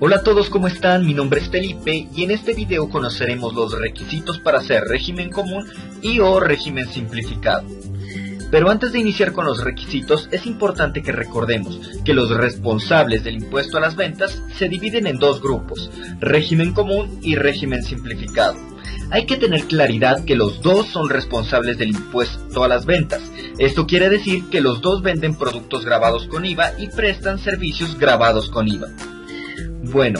Hola a todos, ¿cómo están? Mi nombre es Felipe y en este video conoceremos los requisitos para hacer régimen común y o régimen simplificado. Pero antes de iniciar con los requisitos, es importante que recordemos que los responsables del impuesto a las ventas se dividen en dos grupos, régimen común y régimen simplificado. Hay que tener claridad que los dos son responsables del impuesto a las ventas. Esto quiere decir que los dos venden productos grabados con IVA y prestan servicios grabados con IVA. Bueno,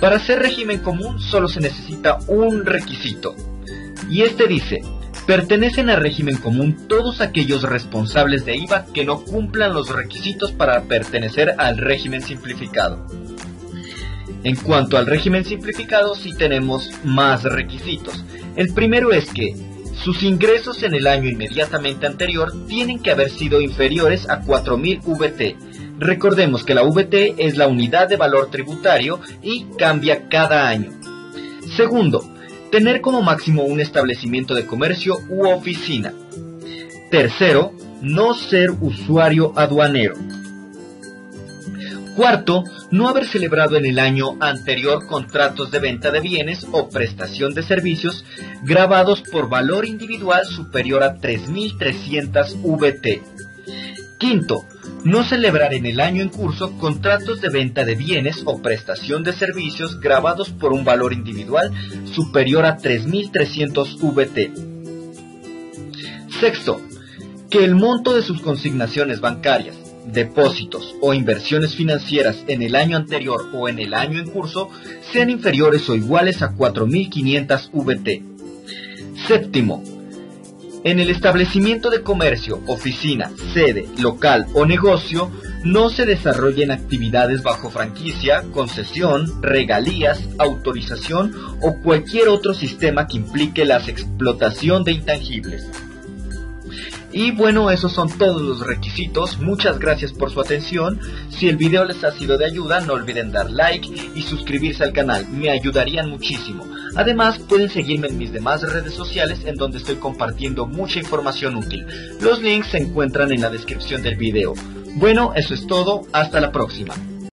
para hacer régimen común solo se necesita un requisito. Y este dice, pertenecen al régimen común todos aquellos responsables de IVA que no cumplan los requisitos para pertenecer al régimen simplificado. En cuanto al régimen simplificado, sí tenemos más requisitos. El primero es que sus ingresos en el año inmediatamente anterior tienen que haber sido inferiores a 4.000 VT Recordemos que la VT es la unidad de valor tributario y cambia cada año. Segundo, tener como máximo un establecimiento de comercio u oficina. Tercero, no ser usuario aduanero. Cuarto, no haber celebrado en el año anterior contratos de venta de bienes o prestación de servicios grabados por valor individual superior a 3.300 VT. Quinto, no celebrar en el año en curso contratos de venta de bienes o prestación de servicios grabados por un valor individual superior a 3.300 VT. Sexto, que el monto de sus consignaciones bancarias, depósitos o inversiones financieras en el año anterior o en el año en curso sean inferiores o iguales a 4.500 VT. Séptimo, en el establecimiento de comercio, oficina, sede, local o negocio no se desarrollen actividades bajo franquicia, concesión, regalías, autorización o cualquier otro sistema que implique la explotación de intangibles. Y bueno, esos son todos los requisitos. Muchas gracias por su atención. Si el video les ha sido de ayuda, no olviden dar like y suscribirse al canal. Me ayudarían muchísimo. Además, pueden seguirme en mis demás redes sociales en donde estoy compartiendo mucha información útil. Los links se encuentran en la descripción del video. Bueno, eso es todo. Hasta la próxima.